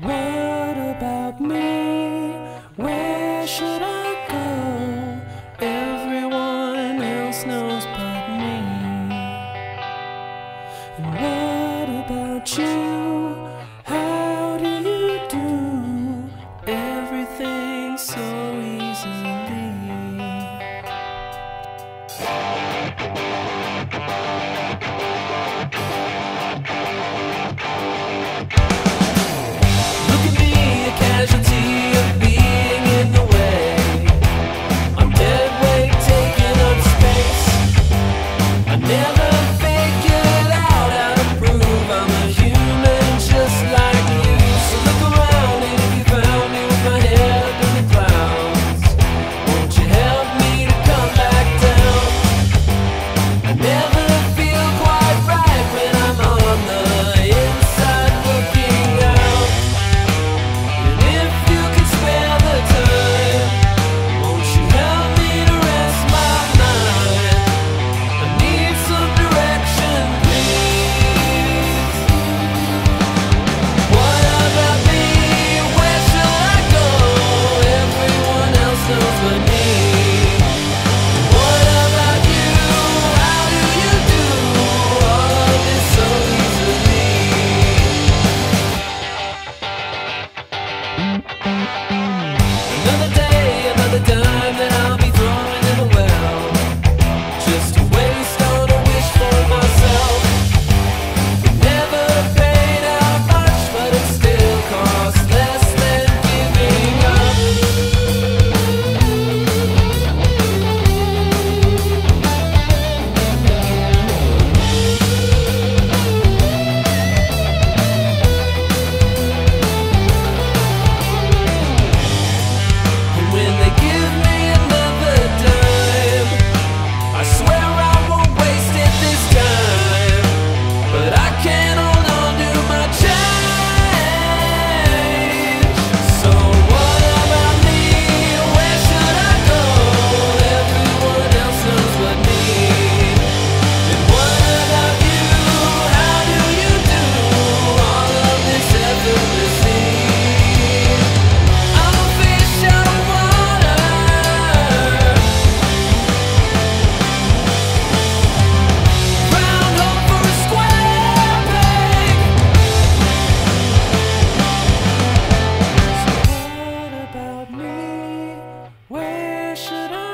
What about me? Where should I go? Everyone else knows but me. And what about you? should I?